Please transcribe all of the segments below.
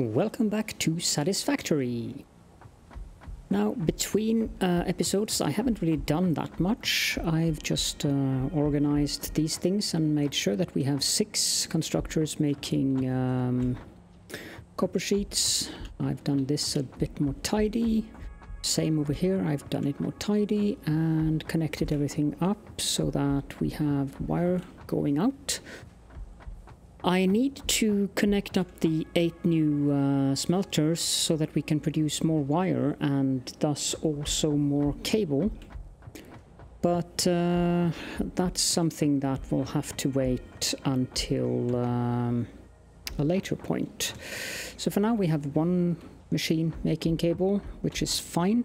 Welcome back to Satisfactory. Now, between uh, episodes, I haven't really done that much. I've just uh, organized these things and made sure that we have six constructors making um, copper sheets. I've done this a bit more tidy. Same over here, I've done it more tidy and connected everything up so that we have wire going out I need to connect up the eight new uh, smelters so that we can produce more wire and thus also more cable. But uh, that's something that will have to wait until um, a later point. So for now we have one machine making cable, which is fine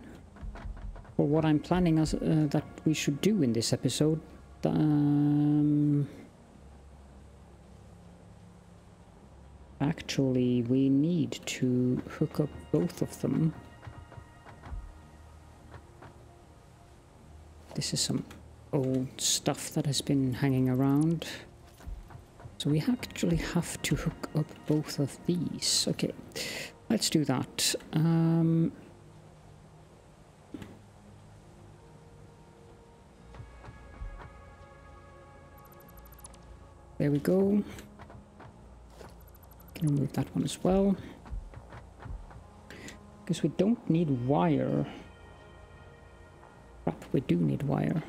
for what I'm planning as, uh, that we should do in this episode. Um, Actually, we need to hook up both of them. This is some old stuff that has been hanging around. So we actually have to hook up both of these. Okay, let's do that. Um, there we go. Can remove that one as well. Because we don't need wire. Crap, we do need wire.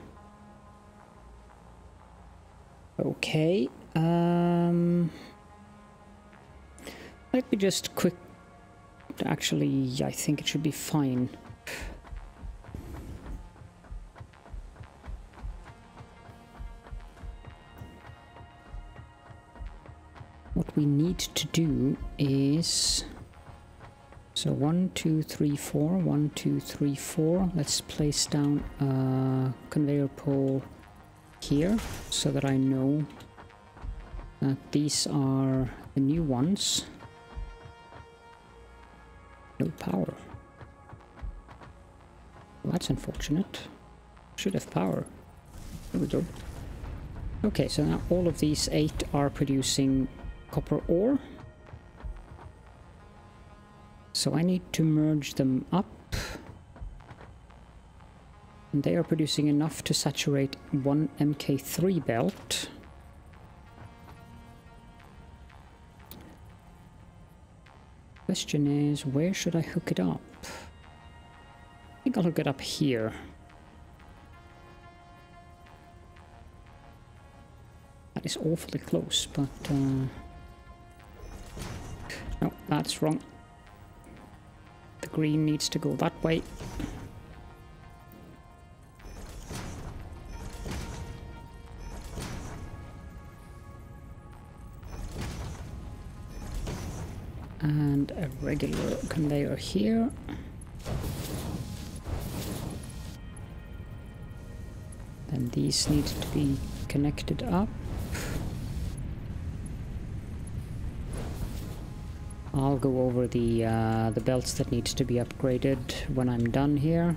Okay. Um, let me just quick... Actually, I think it should be fine. We need to do is so one two three four one two three four. Let's place down a conveyor pole here so that I know that these are the new ones. No power. Well, that's unfortunate. Should have power. There we go. Okay so now all of these eight are producing copper ore. So I need to merge them up. And they are producing enough to saturate one MK3 belt. Question is, where should I hook it up? I think I'll hook it up here. That is awfully close, but... Uh no, that's wrong. The green needs to go that way. And a regular conveyor here. Then these need to be connected up. I'll go over the uh, the belts that needs to be upgraded when I'm done here.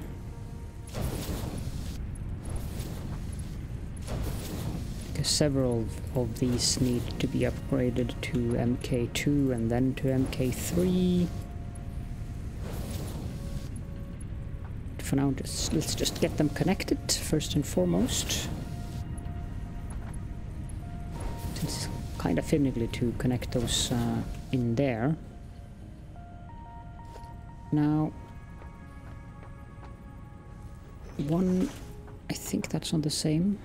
Several of these need to be upgraded to MK2 and then to MK3. For now, just let's just get them connected first and foremost. It's kind of fiddly to connect those uh, in there. Now, one, I think that's on the same.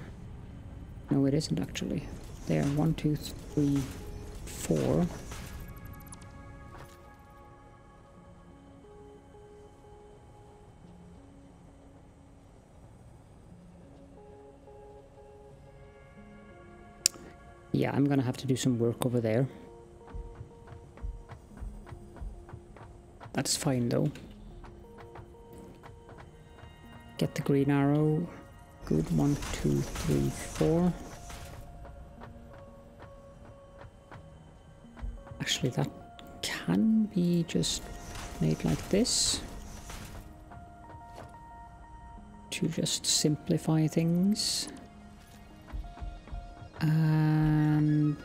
No, it isn't actually. There, one, two, three, four. Yeah, I'm gonna have to do some work over there. That's fine though. Get the green arrow. Good. One, two, three, four. Actually, that can be just made like this. To just simplify things. And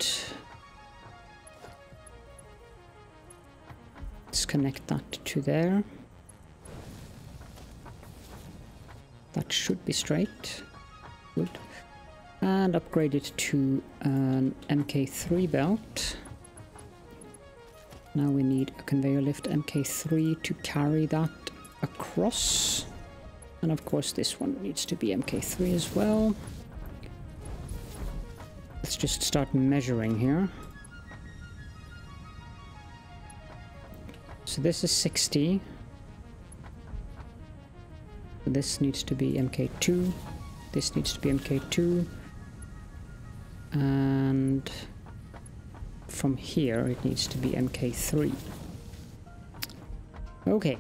let's connect that to there. That should be straight. Good. And upgrade it to an MK3 belt. Now we need a conveyor lift MK3 to carry that across. And of course this one needs to be MK3 as well. Let's just start measuring here. So this is 60. This needs to be MK2. This needs to be MK2. And from here it needs to be MK3. Okay.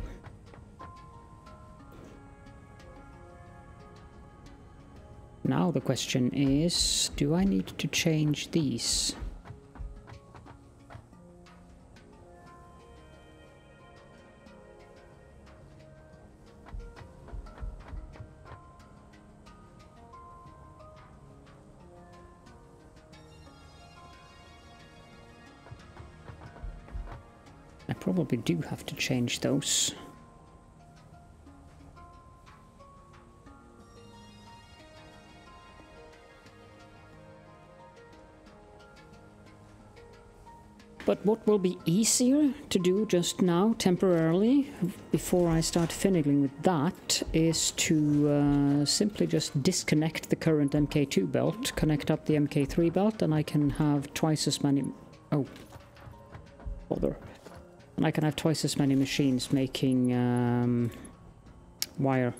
Now the question is, do I need to change these? Probably do have to change those. But what will be easier to do just now, temporarily, before I start finagling with that, is to uh, simply just disconnect the current MK2 belt, connect up the MK3 belt, and I can have twice as many... Oh. Bother. And I can have twice as many machines making um, wire.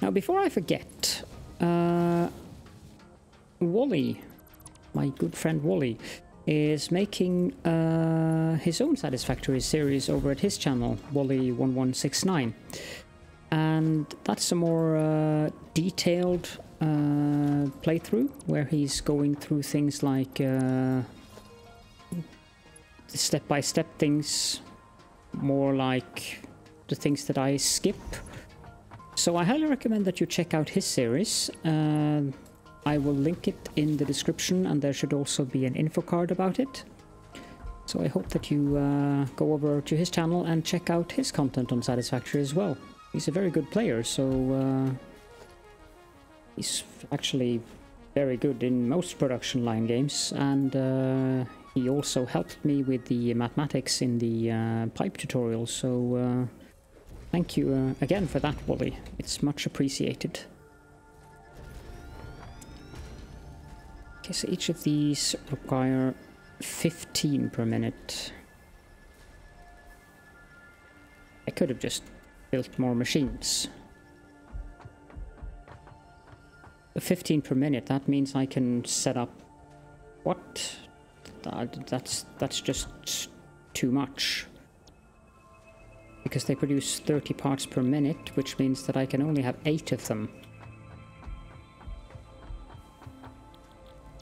Now, before I forget, uh, Wally my good friend Wally, is making uh, his own Satisfactory series over at his channel, Wally1169. And that's a more uh, detailed uh, playthrough where he's going through things like step by step things, more like the things that I skip. So I highly recommend that you check out his series. Uh, I will link it in the description and there should also be an info card about it. So I hope that you uh, go over to his channel and check out his content on Satisfactory as well. He's a very good player, so uh, he's actually very good in most production line games and uh, he also helped me with the mathematics in the uh, pipe tutorial, so uh, thank you uh, again for that, Wally. It's much appreciated. Okay, so each of these require 15 per minute. I could have just built more machines. 15 per minute, that means I can set up... What? That, that's, that's just too much. Because they produce 30 parts per minute, which means that I can only have 8 of them.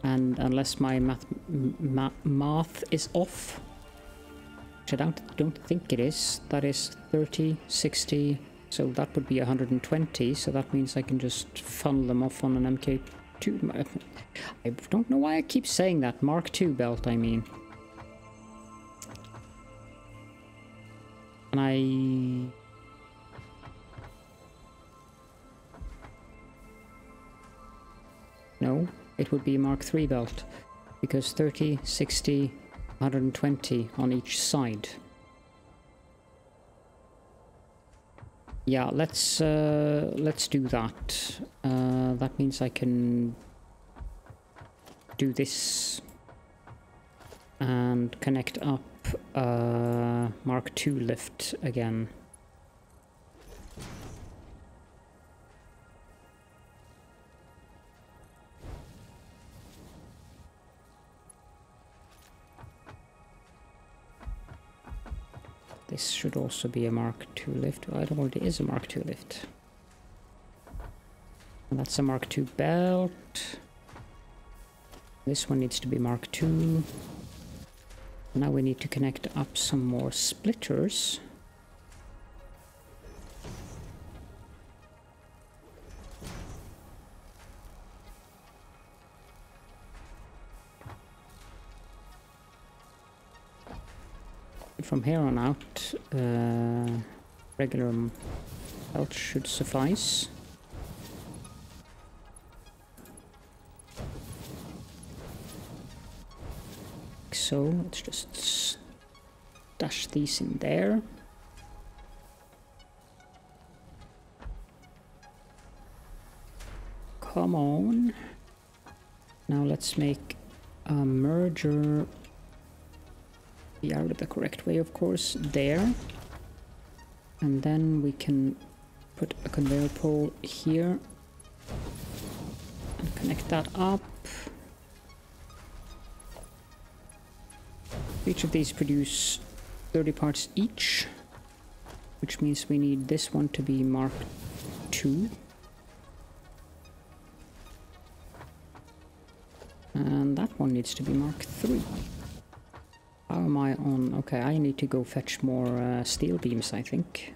and unless my math, ma math is off, which I don't, don't think it is, that is 30, 60, so that would be 120, so that means I can just funnel them off on an MK2. I don't know why I keep saying that, Mark II belt I mean. And I... No, it would be Mark III belt because 30, 60, 120 on each side. Yeah, let's uh, let's do that. Uh, that means I can do this and connect up uh, Mark II lift again. This should also be a Mark II lift. Well, it already is a Mark II lift. And that's a Mark II belt. This one needs to be Mark II. Now we need to connect up some more splitters. From here on out, uh, regular belt should suffice. So let's just dash these in there. Come on. Now let's make a merger be out the correct way, of course, there. And then we can put a conveyor pole here and connect that up. Each of these produce 30 parts each, which means we need this one to be Mark 2. And that one needs to be Mark 3. How am I on? Okay, I need to go fetch more uh, steel beams, I think.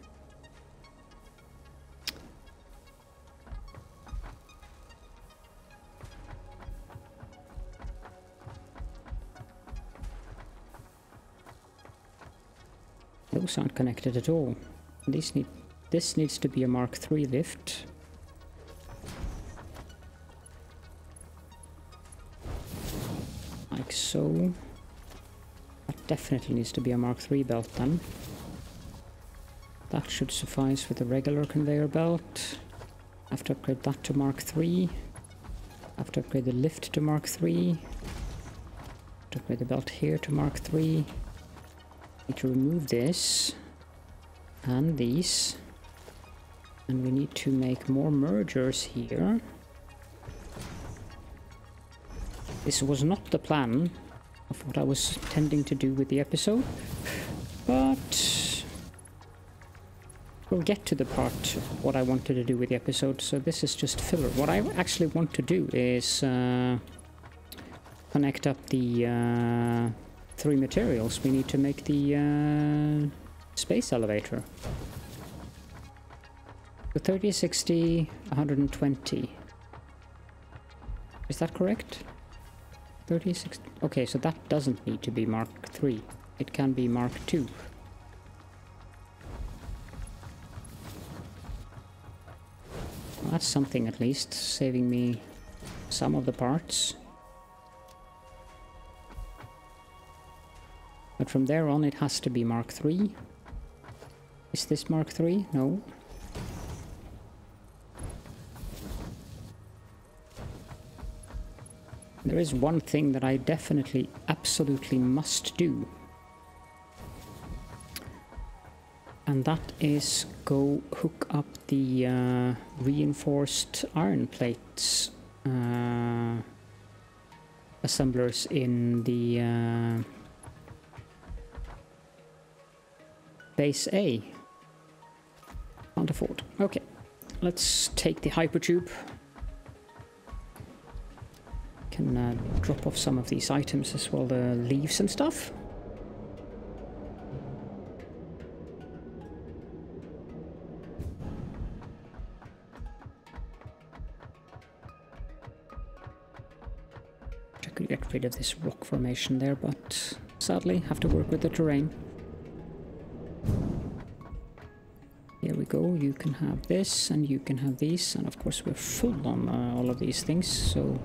Those aren't connected at all. These need, this needs to be a Mark III lift. Like so. Definitely needs to be a Mark III belt then. That should suffice with a regular conveyor belt. I have to upgrade that to Mark III. I have to upgrade the lift to Mark III. To upgrade the belt here to Mark III. Need to remove this and these. And we need to make more mergers here. This was not the plan what I was intending to do with the episode, but we'll get to the part of what I wanted to do with the episode, so this is just filler. What I actually want to do is uh, connect up the uh, three materials we need to make the uh, space elevator. The 30, 60, 120. Is that correct? 30, 60. Okay, so that doesn't need to be Mark 3. It can be Mark 2. Well, that's something at least, saving me some of the parts. But from there on it has to be Mark 3. Is this Mark 3? No. There is one thing that I definitely, absolutely must do. And that is go hook up the uh, reinforced iron plates uh, assemblers in the uh, base A. Can't afford. Okay, let's take the hypertube can uh, drop off some of these items as well, the leaves and stuff. I could get rid of this rock formation there, but sadly have to work with the terrain. Here we go, you can have this and you can have these, and of course we're full on uh, all of these things, so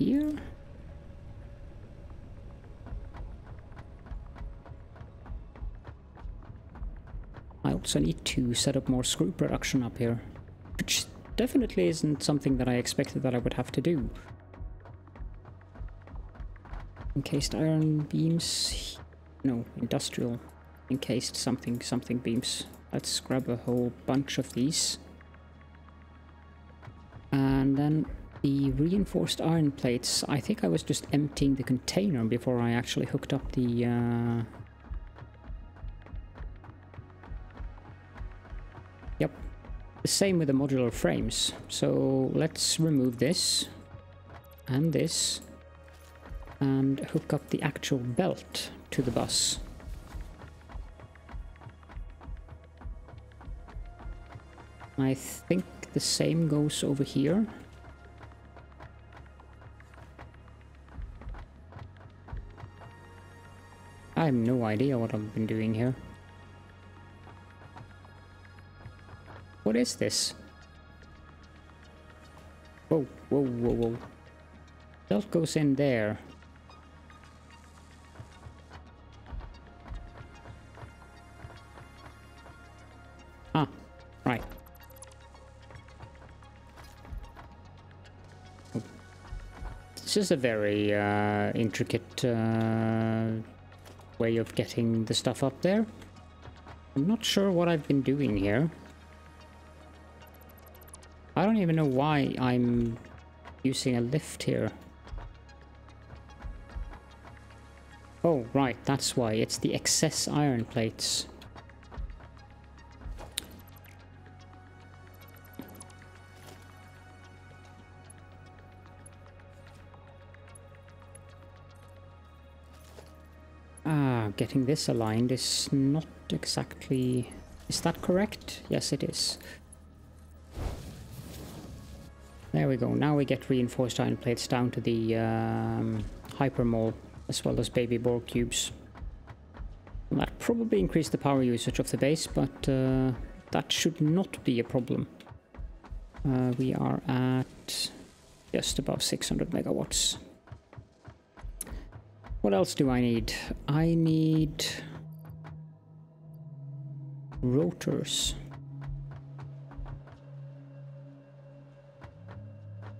here. I also need to set up more screw production up here, which definitely isn't something that I expected that I would have to do. Encased iron beams, no, industrial encased something something beams. Let's grab a whole bunch of these. And then the reinforced iron plates, I think I was just emptying the container before I actually hooked up the... Uh... Yep. The same with the modular frames. So let's remove this and this and hook up the actual belt to the bus. I think the same goes over here. I have no idea what I've been doing here. What is this? Whoa, whoa, whoa, whoa. Belt goes in there. Ah, right. This is a very uh, intricate uh, way of getting the stuff up there. I'm not sure what I've been doing here. I don't even know why I'm using a lift here. Oh, right, that's why. It's the excess iron plates. Ah, getting this aligned is not exactly... Is that correct? Yes, it is. There we go. Now we get reinforced iron plates down to the um, hypermole as well as baby Borg cubes. that probably increased the power usage of the base, but uh, that should not be a problem. Uh, we are at just above 600 megawatts. What else do I need? I need rotors.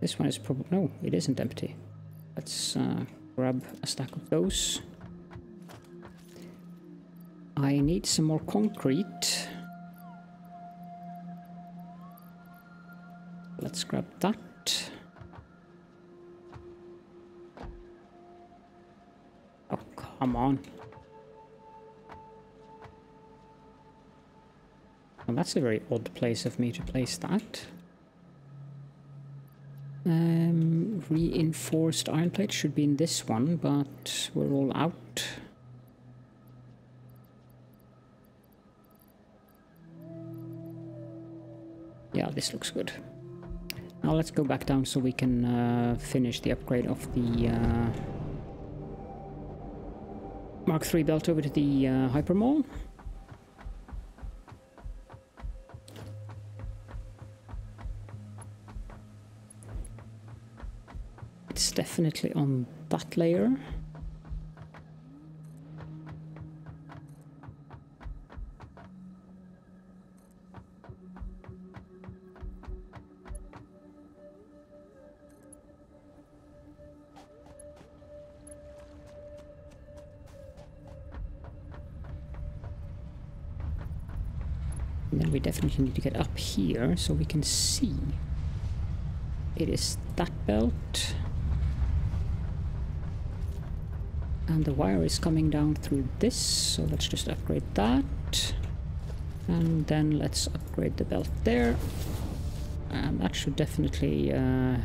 This one is probably... No, it isn't empty. Let's uh, grab a stack of those. I need some more concrete. Let's grab that. Oh, come on. Well, that's a very odd place of me to place that. Um, reinforced iron plate should be in this one, but we're all out. Yeah, this looks good. Now let's go back down so we can uh, finish the upgrade of the uh, Mark III belt over to the uh, Hypermole. It's definitely on that layer. Definitely need to get up here so we can see. It is that belt. And the wire is coming down through this, so let's just upgrade that. And then let's upgrade the belt there. And that should definitely uh,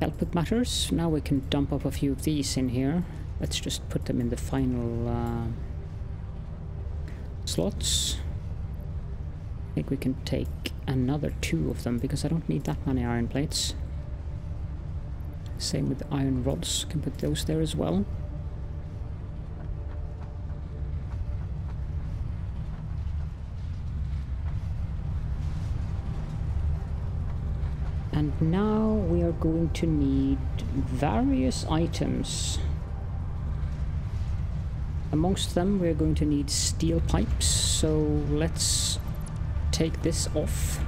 help with matters. Now we can dump up a few of these in here. Let's just put them in the final uh, slots. Think we can take another two of them because I don't need that many iron plates. Same with the iron rods, can put those there as well. And now we are going to need various items. Amongst them we're going to need steel pipes, so let's take this off.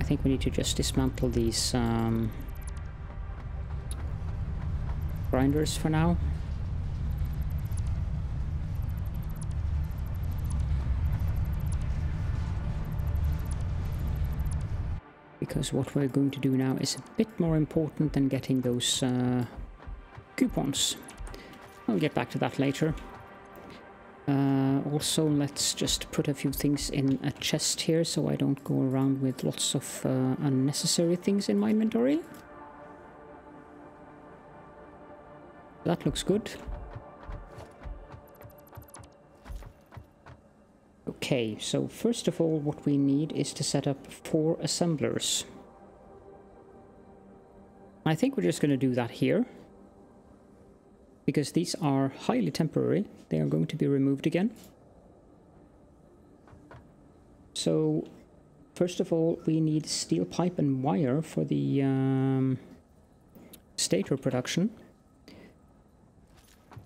I think we need to just dismantle these um, grinders for now. Because what we're going to do now is a bit more important than getting those uh, coupons. I'll get back to that later. Uh, also, let's just put a few things in a chest here so I don't go around with lots of uh, unnecessary things in my inventory. That looks good. Okay, so first of all what we need is to set up four assemblers. I think we're just going to do that here. Because these are highly temporary. They are going to be removed again. So, first of all, we need steel pipe and wire for the um, stator production.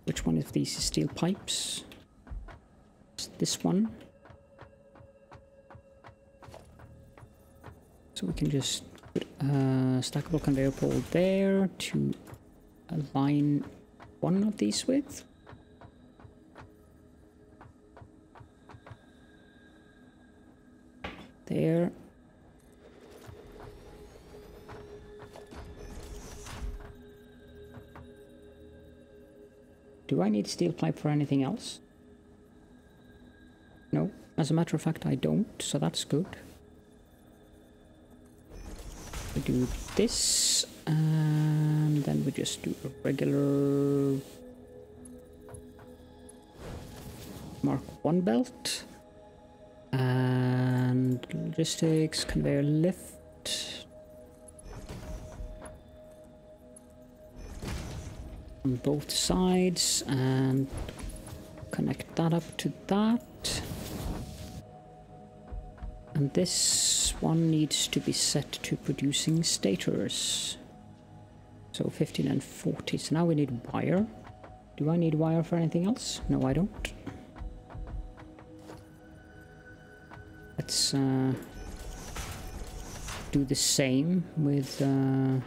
Which one of these is steel pipes? this one. So we can just put a stackable conveyor pole there to align one of these with. There. Do I need steel pipe for anything else? No, as a matter of fact I don't, so that's good we do this uh, and then we just do a regular mark one belt. And logistics conveyor lift. On both sides and connect that up to that. And this one needs to be set to producing stators. So 15 and 40. So now we need wire. Do I need wire for anything else? No, I don't. Let's uh, do the same with uh,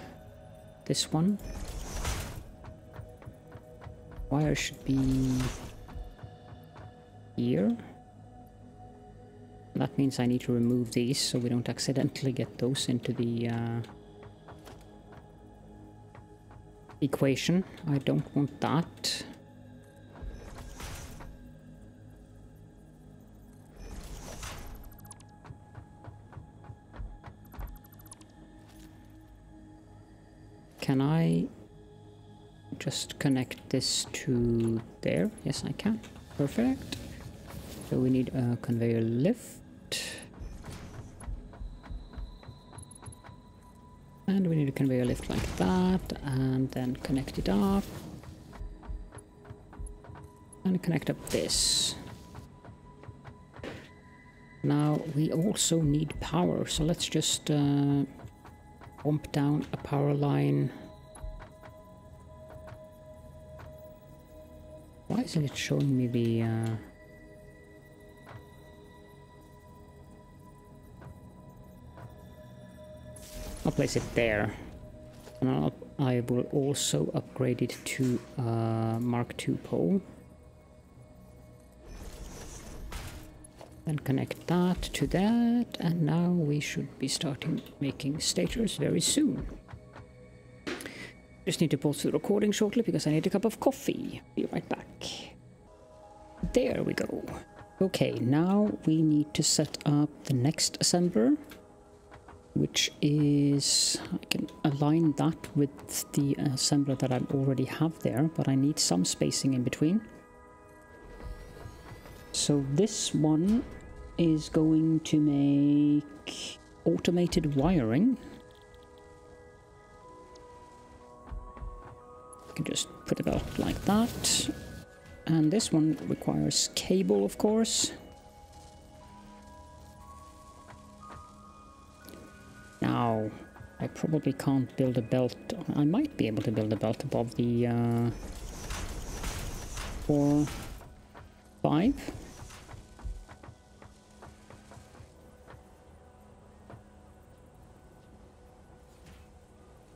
this one. Wire should be here. That means I need to remove these so we don't accidentally get those into the uh, equation. I don't want that. Can I just connect this to there? Yes, I can. Perfect. So we need a conveyor lift. And we need a conveyor lift like that, and then connect it up. And connect up this. Now we also need power, so let's just uh, bump down a power line. Why isn't it showing me the... Uh I'll place it there. And I'll, I will also upgrade it to uh, Mark II pole. Then connect that to that, and now we should be starting making stators very soon. Just need to pause the recording shortly because I need a cup of coffee. Be right back. There we go. Okay, now we need to set up the next assembler which is I can align that with the assembler that I already have there, but I need some spacing in between. So this one is going to make automated wiring. I can just put it out like that. And this one requires cable, of course. Now, I probably can't build a belt. I might be able to build a belt above the uh, four, five.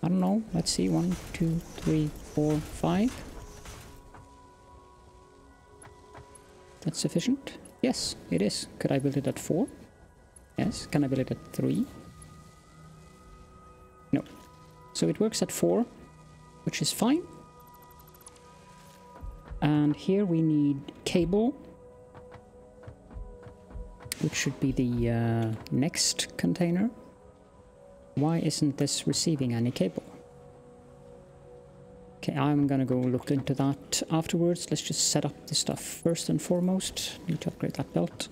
I don't know. Let's see. One, two, three, four, five. That's sufficient? Yes, it is. Could I build it at four? Yes. Can I build it at three? So it works at 4, which is fine. And here we need cable, which should be the uh, next container. Why isn't this receiving any cable? Okay, I'm gonna go look into that afterwards. Let's just set up the stuff first and foremost. Need to upgrade that belt.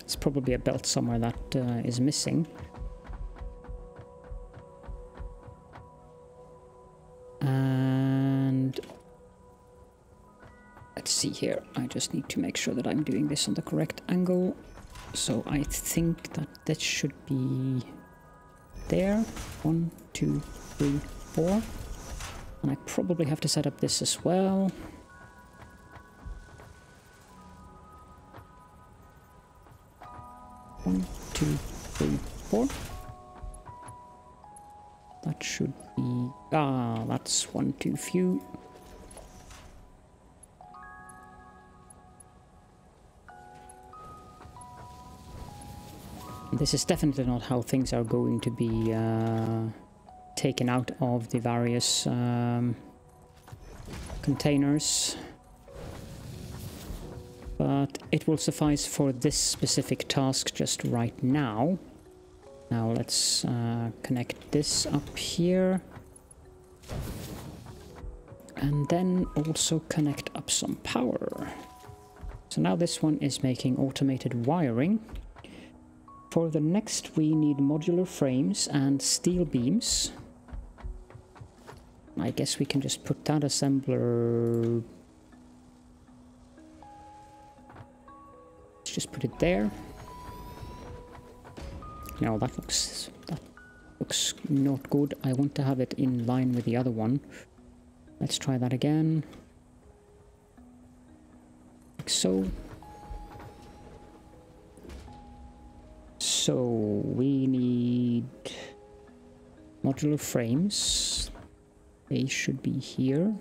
It's probably a belt somewhere that uh, is missing. See here. I just need to make sure that I'm doing this on the correct angle. So I think that that should be there. One, two, three, four. And I probably have to set up this as well. One, two, three, four. That should be... Ah, that's one too few. This is definitely not how things are going to be uh, taken out of the various um, containers. But it will suffice for this specific task just right now. Now let's uh, connect this up here. And then also connect up some power. So now this one is making automated wiring. For the next we need modular frames and steel beams. I guess we can just put that assembler... Let's just put it there. Now that looks... that looks not good. I want to have it in line with the other one. Let's try that again. Like so. So we need modular frames. They should be here.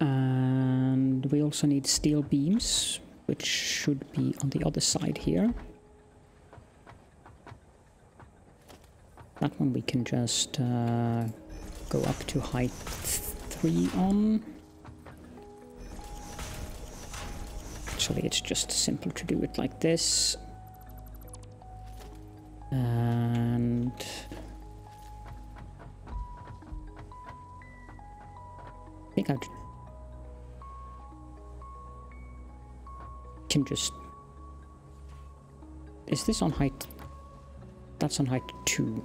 And we also need steel beams, which should be on the other side here. That one we can just uh, go up to height 3 on. Actually, it's just simple to do it like this. And... I think I can just... Is this on height... That's on height 2.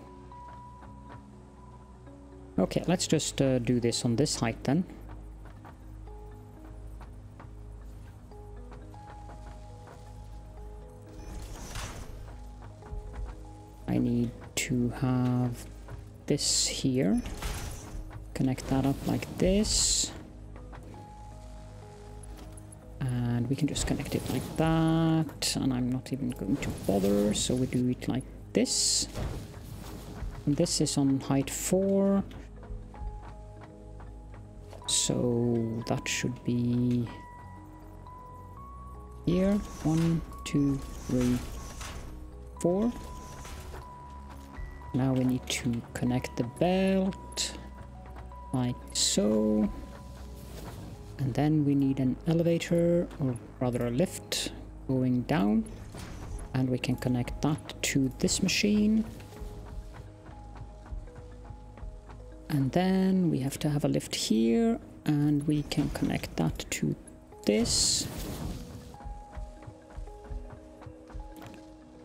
Okay, let's just uh, do this on this height then. I need to have this here. Connect that up like this. And we can just connect it like that. And I'm not even going to bother, so we do it like this. And this is on height 4. So that should be here. One, two, three, four. Now we need to connect the belt like so. And then we need an elevator, or rather a lift, going down. And we can connect that to this machine. And then we have to have a lift here and we can connect that to this.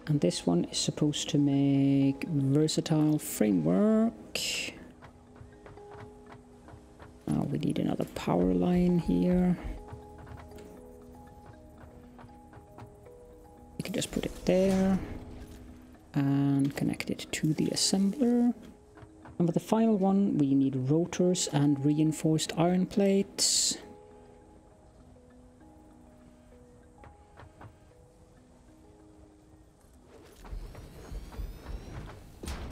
And this one is supposed to make versatile framework. Now we need another power line here. We can just put it there and connect it to the assembler. And for the final one, we need rotors and reinforced iron plates.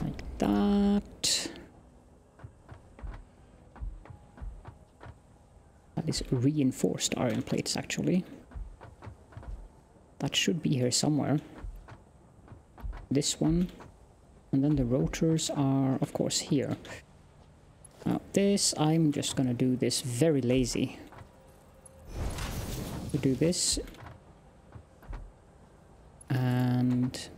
Like that. That is reinforced iron plates, actually. That should be here somewhere. This one and then the rotors are, of course, here. Now this, I'm just gonna do this very lazy. We do this. And...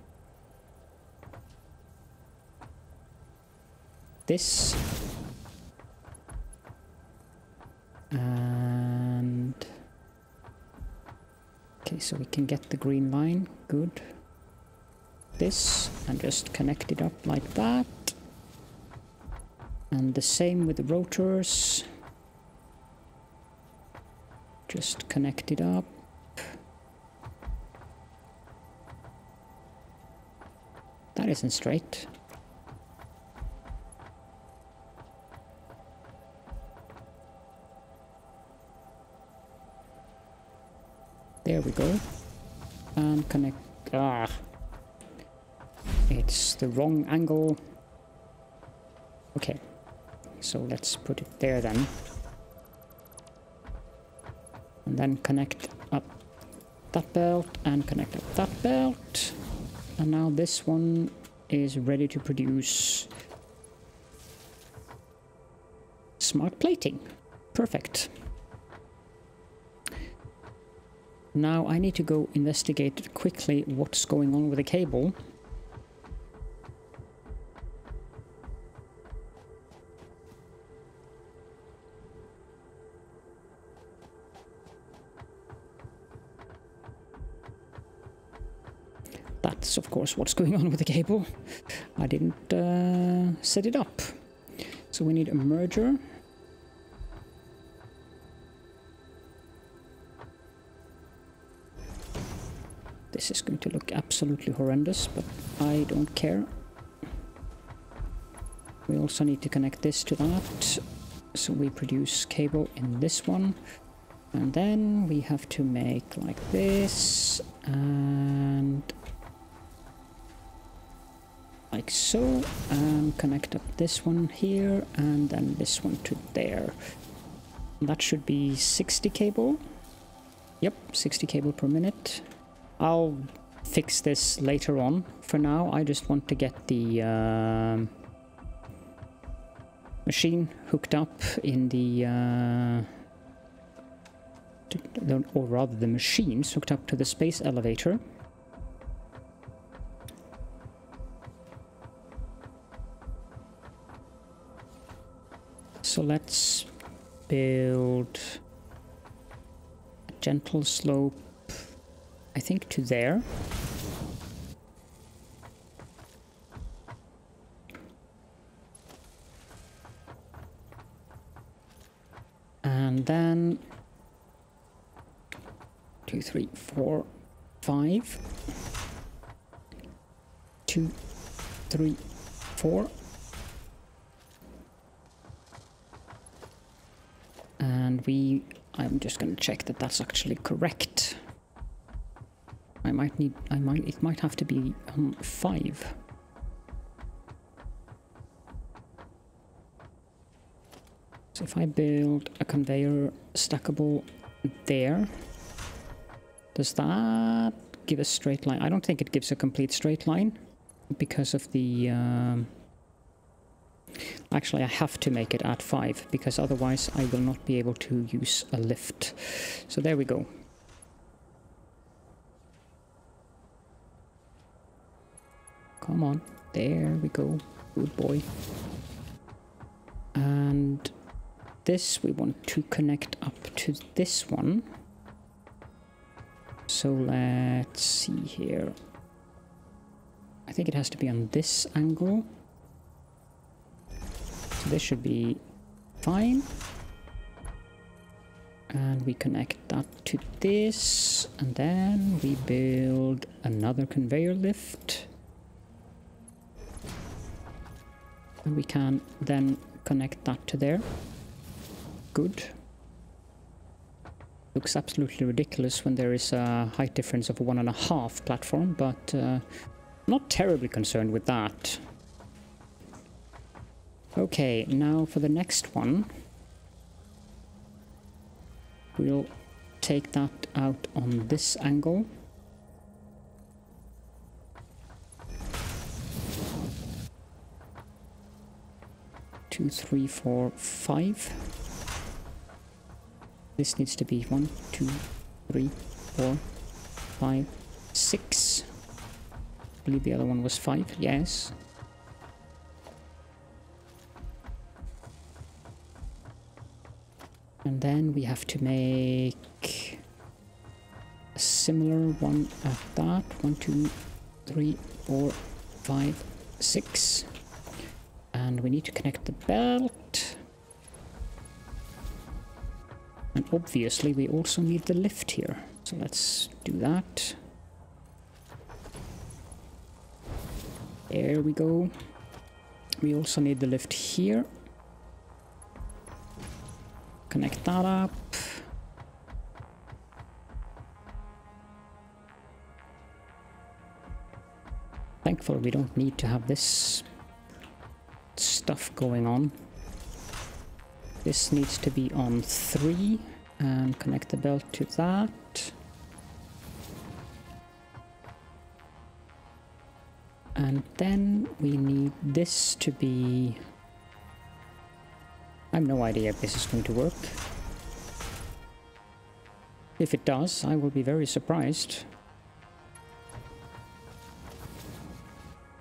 This. And... Okay, so we can get the green line. Good. This, and just connect it up like that. And the same with the rotors. Just connect it up. That isn't straight. There we go. And connect... Ah! It's the wrong angle. Okay. So let's put it there then. And then connect up that belt and connect up that belt. And now this one is ready to produce smart plating. Perfect. Now I need to go investigate quickly what's going on with the cable. Course what's going on with the cable. I didn't uh, set it up. So we need a merger. This is going to look absolutely horrendous, but I don't care. We also need to connect this to that. So we produce cable in this one. And then we have to make like this and like so and connect up this one here and then this one to there. That should be 60 cable. Yep, 60 cable per minute. I'll fix this later on. For now, I just want to get the uh, machine hooked up in the... Uh, or rather the machines hooked up to the space elevator. So let's build a gentle slope I think to there. And then two, three, four, five, two, three, four. And we, I'm just going to check that that's actually correct. I might need, I might, it might have to be um, five. So if I build a conveyor stackable there, does that give a straight line? I don't think it gives a complete straight line because of the... Um, actually, I have to make it at 5 because otherwise I will not be able to use a lift. So there we go. Come on. There we go. Good boy. And this we want to connect up to this one. So let's see here. I think it has to be on this angle. This should be fine. And we connect that to this. And then we build another conveyor lift. And we can then connect that to there. Good. Looks absolutely ridiculous when there is a height difference of one and a half platform, but uh, not terribly concerned with that. Okay, now for the next one. We'll take that out on this angle. two, three, four, five. This needs to be one, two, three, four, five, six. I believe the other one was five, yes. And then we have to make a similar one at that. One, two, three, four, five, six. And we need to connect the belt. And obviously we also need the lift here. So let's do that. There we go. We also need the lift here. Connect that up. Thankfully we don't need to have this stuff going on. This needs to be on 3 and connect the belt to that. And then we need this to be... I have no idea if this is going to work. If it does, I will be very surprised.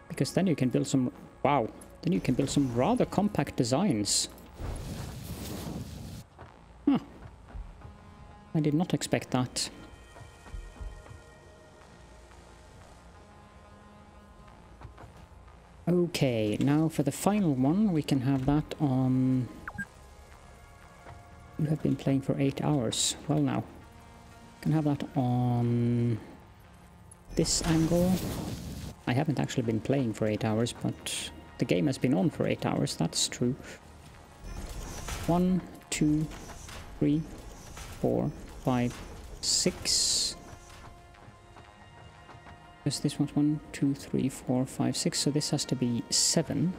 Because then you can build some... Wow, then you can build some rather compact designs. Huh. I did not expect that. Okay, now for the final one, we can have that on... You have been playing for 8 hours. Well now. Can have that on this angle. I haven't actually been playing for 8 hours, but the game has been on for 8 hours, that's true. One, two, three, four, five, six. Because this one's one, two, three, four, five, six, so this has to be seven.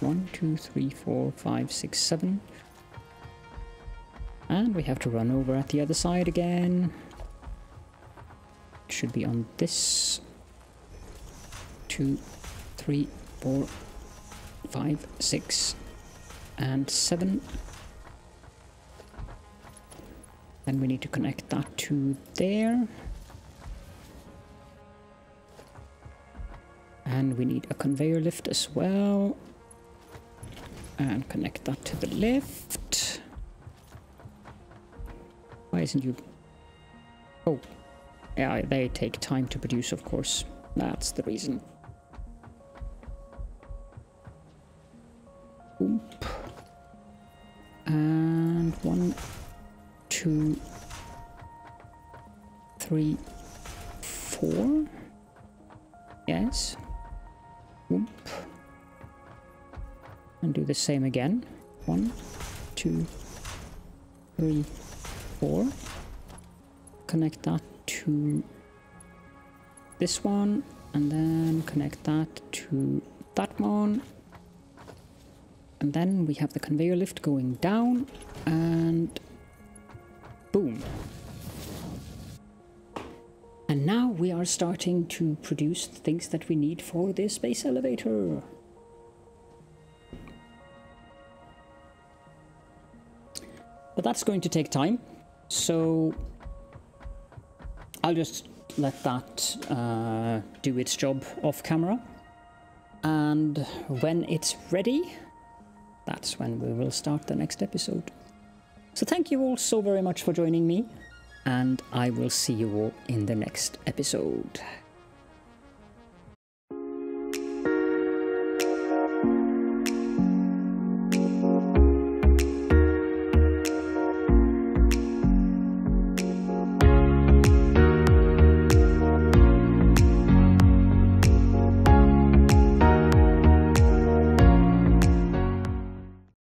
One, two, three, four, five, six, seven. And we have to run over at the other side again. It should be on this. Two, three, four, five, six, and seven. Then we need to connect that to there. And we need a conveyor lift as well. And connect that to the lift. Why isn't you... Oh. Yeah, they take time to produce, of course. That's the reason. Oop. And one, two, three, four. Yes. Oop. And do the same again. One, two, three, four. Connect that to this one and then connect that to that one and then we have the conveyor lift going down and boom. And now we are starting to produce the things that we need for this space elevator. But that's going to take time, so I'll just let that uh, do its job off camera. And when it's ready, that's when we will start the next episode. So thank you all so very much for joining me, and I will see you all in the next episode.